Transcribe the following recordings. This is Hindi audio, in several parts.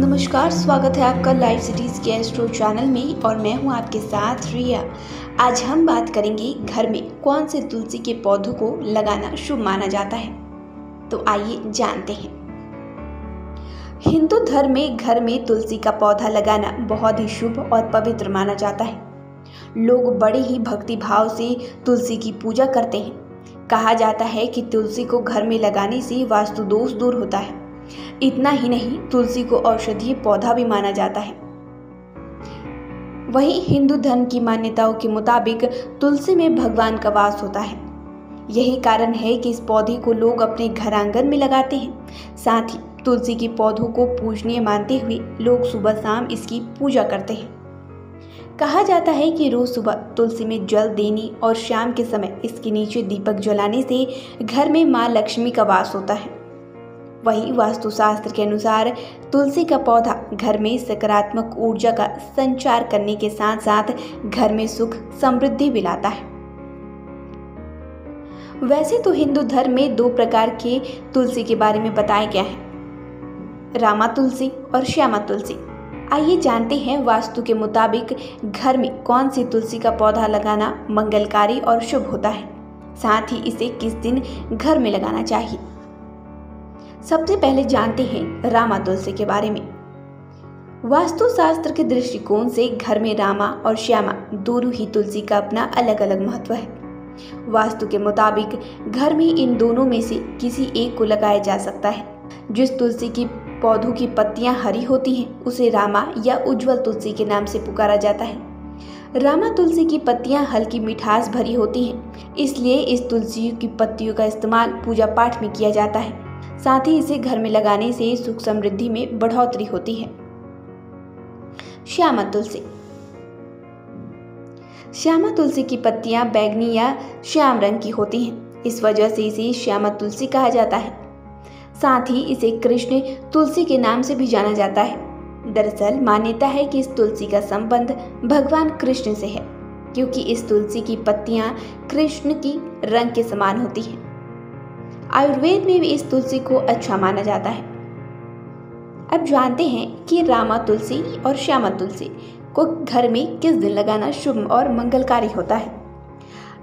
नमस्कार, स्वागत है आपका लाइव सिटीज़ के एस्ट्रो चैनल में और मैं हूँ आपके साथ रिया। आज हम बात करेंगे घर में कौन से तुलसी के पौधों को लगाना शुभ माना जाता है। तो आइए जानते हैं। हिंदू धर्म में घर में तुलसी का पौधा लगाना बहुत ही शुभ और पवित्र माना जाता है। लोग बड़े ही भक्ति भाव से तुलसी की पूजा करते हैं। कहा जाता है कि तुलसी को घर में लगाने से वास्तु दोष दूर होता है। इतना ही नहीं, तुलसी को औषधीय पौधा भी माना जाता है। वहीं हिंदू धर्म की मान्यताओं के मुताबिक तुलसी में भगवान का वास होता है। यही कारण है कि इस पौधे को लोग अपने घर आँगन में लगाते हैं। साथ ही तुलसी के पौधों को पूजनीय मानते हुए लोग सुबह शाम इसकी पूजा करते हैं। कहा जाता है कि रोज सुबह तुलसी में जल देने और शाम के समय इसके नीचे दीपक जलाने से घर में माँ लक्ष्मी का वास होता है। वही वास्तुशास्त्र के अनुसार तुलसी का पौधा घर में सकारात्मक ऊर्जा का संचार करने के साथ साथ घर में सुख, समृद्धि भी लाता है। वैसे तो हिंदू धर्म में दो प्रकार के तुलसी के बारे में बताया गया है। रामा तुलसी और श्यामा तुलसी। आइए जानते हैं वास्तु के मुताबिक घर में कौन सी तुलसी का पौधा लगाना मंगलकारी और शुभ होता है। साथ ही इसे किस दिन घर में लगाना चाहिए? सबसे पहले जानते हैं रामा तुलसी के बारे में। वास्तु शास्त्र के दृष्टिकोण से घर में रामा और श्यामा दोनों ही तुलसी का अपना अलग अलग महत्व है। वास्तु के मुताबिक घर में इन दोनों में से किसी एक को लगाया जा सकता है। जिस तुलसी की पौधों की पत्तियाँ हरी होती हैं, उसे रामा या उज्जवल तुलसी के नाम से पुकारा जाता है। रामा तुलसी की पत्तियाँ हल्की मिठास भरी होती हैं, इसलिए इस तुलसी की पत्तियों का इस्तेमाल पूजा पाठ में किया जाता है। साथ ही इसे घर में लगाने से सुख समृद्धि में बढ़ोतरी होती है। श्यामा तुलसी। श्यामा तुलसी की पत्तियाँ बैगनी या श्याम रंग की होती हैं। इस वजह से इसे श्यामा तुलसी कहा जाता है। साथ ही इसे कृष्ण तुलसी के नाम से भी जाना जाता है। दरअसल मान्यता है कि इस तुलसी का संबंध भगवान कृष्ण से है, क्योंकि इस तुलसी की पत्तियाँ कृष्ण की रंग के समान होती हैं। आयुर्वेद में भी इस तुलसी को अच्छा माना जाता है। अब जानते हैं कि रामा तुलसी और श्यामा तुलसी को घर में किस दिन लगाना शुभ और मंगलकारी होता है?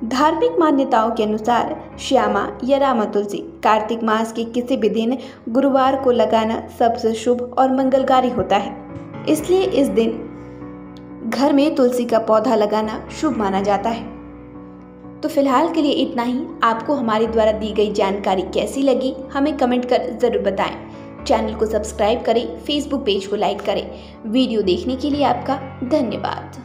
धार्मिक मान्यताओं के अनुसार श्यामा या रामा तुलसी कार्तिक मास के किसी भी दिन गुरुवार को लगाना सबसे शुभ और मंगलकारी होता है। इसलिए इस दिन घर में तुलसी का पौधा लगाना शुभ माना जाता है। तो फ़िलहाल के लिए इतना ही। आपको हमारे द्वारा दी गई जानकारी कैसी लगी, हमें कमेंट कर ज़रूर बताएँ। चैनल को सब्सक्राइब करें फेसबुक पेज को लाइक करें। वीडियो देखने के लिए आपका धन्यवाद।